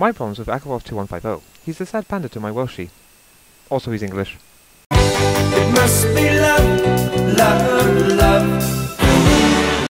My problems with Agarwal 2150. He's the sad panda to my Welshie. Also, he's English.